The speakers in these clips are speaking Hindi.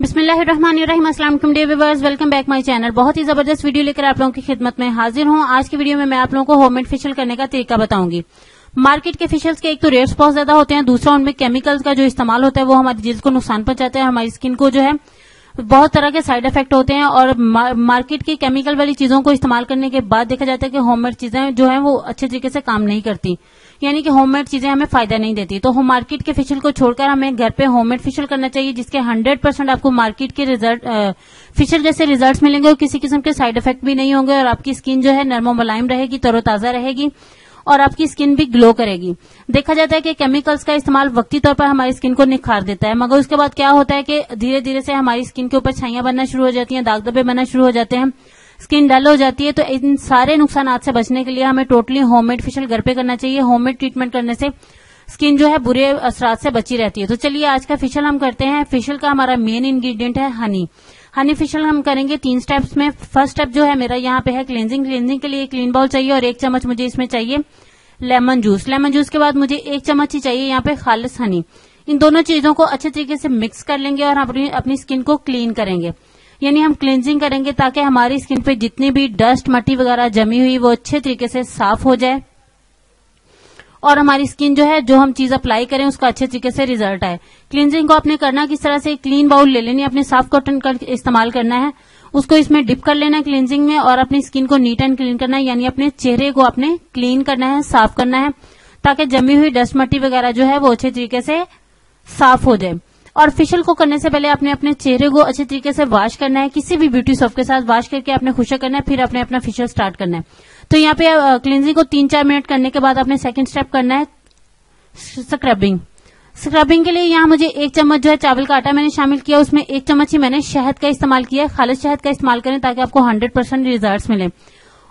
अस्सलाम day viewers welcome back my channel बहुत ही ज़बरदस्त वीडियो लेकर आप लोगों की खिदमत में हाजिर हूँ। आज की वीडियो में मैं आप लोगों को होममेड फेशियल करने का तरीका बताऊँगी। मार्केट के फेशियल्स के एक तो रेट्स बहुत ज़्यादा होते हैं, दूसरा उनमें केमिकल्स का जो इस्तेमाल होता है, वो हमारी जिल्द को नुकसान पहुंचाता है, हमारी स्किन को जो है बहुत तरह के साइड इफ़ेक्ट होते हैं और मार्केट की केमिकल वाली चीज़ों को इस्तेमाल करने के बाद देखा जाता है कि होममेड चीज़ें जो है वो अच्छे तरीके से काम नहीं करती। यानी कि होममेड चीज़ें हमें फ़ायदा नहीं देती। तो हम मार्केट के फेशियल को छोड़कर हमें घर पे होममेड फेशियल करना चाहिए, जिसके 100 परसेंट आपको मार्केट के रिज़ल्ट फेशियल जैसे रिजल्ट्स मिलेंगे और किसी किस्म के साइड इफ़ेक्ट भी नहीं होंगे और आपकी स्किन जो है नर्मो मुलायम रहेगी, तरोताजा रहेगी। और आपकी स्किन भी ग्लो करेगी। देखा जाता है कि केमिकल्स का इस्तेमाल वक्ती तौर पर हमारी स्किन को निखार देता है, मगर उसके बाद क्या होता है कि धीरे धीरे से हमारी स्किन के ऊपर छाइयाँ बनना शुरू हो जाती हैं, दाग धब्बे बनना शुरू हो जाते हैं स्किन डल हो जाती है तो इन सारे नुकसान से बचने के लिए हमें टोटली होममेड फेशियल घर पे करना चाहिए। होममेड ट्रीटमेंट करने से स्किन जो है बुरे असरात से बची रहती है। तो चलिए आज का फेशियल हम करते हैं। फेशियल का हमारा मेन इंग्रेडिएंट है हनी हनी फेशियल हम करेंगे तीन स्टेप्स में। फ़र्स्ट स्टेप जो है मेरा यहाँ पे है क्लेंजिंग क्लेंजिंग के लिए क्लीन बाउल चाहिए और एक चम्मच मुझे इसमें चाहिए लेमन जूस लेमन जूस के बाद मुझे एक चम्मच ही चाहिए यहाँ पे खालिस हनी इन दोनों चीज़ों को अच्छे तरीके से मिक्स कर लेंगे और अपनी अपनी स्किन को क्लीन करेंगे। यानी हम क्लिनजिंग करेंगे ताकि हमारी स्किन पे जितनी भी डस्ट मट्टी वगैरह जमी हुई वो अच्छे तरीके से साफ़ हो जाए। और हमारी स्किन जो है, जो हम चीज़ अप्लाई करें, उसका अच्छे तरीके से रिज़ल्ट आए। क्लिनजिंग को आपने करना किस तरह से? क्लीन बाउल ले लेनी अपने साफ़ कॉटन का इस्तेमाल करना है। उसको इसमें डिप कर लेना क्लिनजिंग में और अपनी स्किन को नीट एंड क्लीन करना है, यानी अपने चेहरे को अपने क्लीन करना है, साफ़ करना है, ताकि जमी हुई डस्ट मट्टी वगैरह जो है, वो अच्छे तरीके से साफ़ हो जाए। और फेशियल को करने से पहले आपने अपने चेहरे को अच्छे तरीके से वॉश करना है, किसी भी ब्यूटी सॉफ्ट के साथ वॉश करके आपने खुशक करना है, फिर आपने अपना फेशियल स्टार्ट करना है। तो यहाँ पे क्लिनजिंग को तीन चार मिनट करने के बाद आपने सेकंड स्टेप करना है स्क्रबिंग स्क्रबिंग के लिए यहाँ मुझे एक चम्मच जो है चावल का आटा मैंने शामिल किया, उसमें एक चम्मच ही मैंने शहद का इस्तेमाल किया खालिश शहद का इस्तेमाल करें ताकि आपको हंड्रेड परसेंट रिज़ल्ट मिले।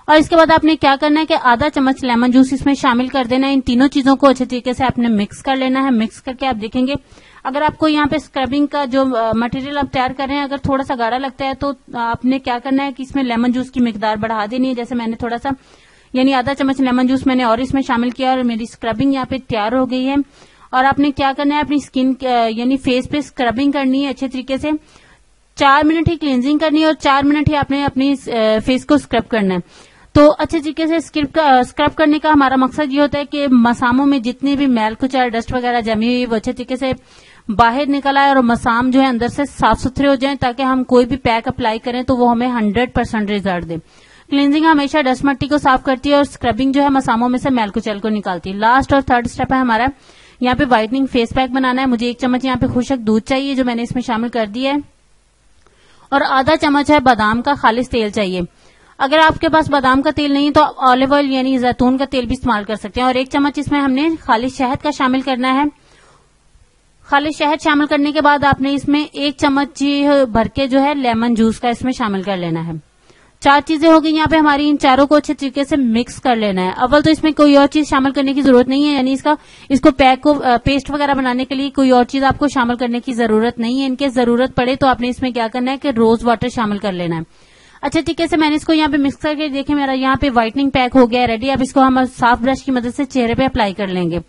और इसके बाद आपने क्या करना है कि आधा चम्मच लेमन जूस इसमें शामिल कर देना है। इन तीनों चीज़ों को अच्छे तरीके से आपने मिक्स कर लेना है। मिक्स करके आप देखेंगे अगर आपको यहाँ पे स्क्रबिंग का जो मटेरियल आप तैयार कर रहे हैं, अगर थोड़ा सा गाढ़ा लगता है तो आपने क्या करना है कि इसमें लेमन जूस की मिकदार बढ़ा देनी है। जैसे मैंने थोड़ा सा, यानी आधा चम्मच लेमन जूस मैंने और इसमें शामिल किया और मेरी स्क्रबिंग यहाँ पे तैयार हो गई है। और आपने क्या करना है, अपनी स्किन यानी फेस पे स्क्रबिंग करनी है अच्छे तरीके से। चार मिनट ही क्लींजिंग करनी है और चार मिनट ही आपने अपनी फेस को स्क्रब करना है। तो अच्छे तरीके से स्क्रब करने का हमारा मकसद ये होता है कि मसामों में जितनी भी मैल कुचार डस्ट वगैरह जमी हुई, वो अच्छे तरीके से बाहर निकल आए और मसाम जो है अंदर से साफ़ सुथरे हो जाए ताकि हम कोई भी पैक अप्लाई करें तो वो हमें हंड्रेड परसेंट रिज़ल्ट दे। क्लींजिंग हमेशा डस्ट मट्टी को साफ़ करती है और स्क्रबिंग जो है मसामों में से मैल कुचल को निकालती है। लास्ट और थर्ड स्टेप है हमारा, यहाँ पे व्हाइटनिंग फेस पैक बनाना है। मुझे एक चम्मच यहाँ पे खुशक दूध चाहिए जो मैंने इसमें शामिल कर दिया है। और आधा चम्मच है बादाम का खालिश तेल चाहिए। अगर आपके पास बादाम का तेल नहीं है तो ऑलिव ऑयल यानी जैतून का तेल भी इस्तेमाल कर सकते हैं। और एक चम्मच इसमें हमने खाली शहद का शामिल करना है। खाली शहद शामिल करने के बाद आपने इसमें एक चम्मच भर के जो है लेमन जूस का इसमें शामिल कर लेना है। चार चीज़ें होगी, यहाँ पे हमारी इन चारों को अच्छे तरीके से मिक्स कर लेना है। अव्वल तो इसमें कोई और चीज़ शामिल करने की ज़रूरत नहीं है, यानी इसका, इसको पैक को पेस्ट वगैरह बनाने के लिए कोई और चीज़ आपको शामिल करने की ज़रूरत नहीं है। इनके ज़रूरत पड़े तो आपने इसमें क्या करना है कि रोज वाटर शामिल कर लेना है। अच्छे तरीके से मैंने इसको यहाँ पे मिक्स करके देखे, मेरा यहाँ पे व्हाइटनिंग पैक हो गया रेडी अब इसको हम साफ़ ब्रश की मदद से चेहरे पे अप्लाई कर लेंगे।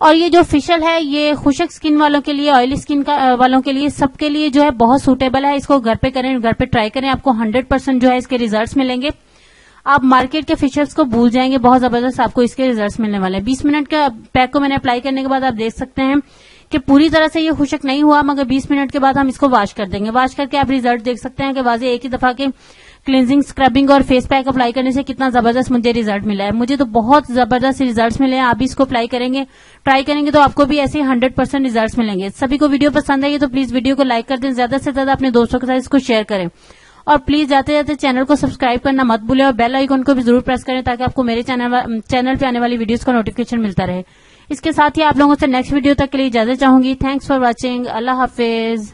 और ये जो फिशल है, ये खुशक स्किन वालों के लिए ऑयली स्किन का वालों के लिए सबके लिए जो है बहुत सुटेबल है। इसको घर पे करें, घर पे ट्राई करें, आपको हंड्रेड परसेंट जो है इसके रिजल्ट्स मिलेंगे। आप मार्केट के फिशल्स को भूल जाएँगे, बहुत ज़बरदस्त आपको इसके रिजल्ट्स मिलने वाले हैं। बीस मिनट का पैक को मैंने अप्लाई करने के बाद आप देख सकते हैं कि पूरी तरह से ये खुशक नहीं हुआ, मगर 20 मिनट के बाद हम इसको वॉश कर देंगे। वॉश करके आप रिज़ल्ट देख सकते हैं कि वाजे एक ही दफ़ा के क्लिनजिंग स्क्रबिंग और फेस पैक अप्लाई करने से कितना ज़बरदस्त मुझे रिज़ल्ट मिला है। मुझे तो बहुत ज़बरदस्त रिजल्ट्स मिले हैं। आप भी इसको अप्लाई करेंगे। ट्राई करेंगे तो आपको भी ऐसे हंड्रेड परसेंट रिज़ल्ट मिलेंगे। सभी को वीडियो पसंद आई तो प्लीज़ वीडियो को लाइक कर दें। ज़्यादा से ज़्यादा अपने दोस्तों के साथ इसको शेयर करें। और प्लीज़ जाते जाते चैनल को सब्सक्राइब करना मत भूलें और बेल आइकन को भी ज़रूर प्रेस करें ताकि आपको मेरे चैनल चैनल पे आने वाली वीडियोस का नोटिफिकेशन मिलता रहे। इसके साथ ही आप लोगों से नेक्स्ट वीडियो तक के लिए इजाज़त चाहूँगी। थैंक्स फॉर वॉचिंग अल्लाह हाफिज।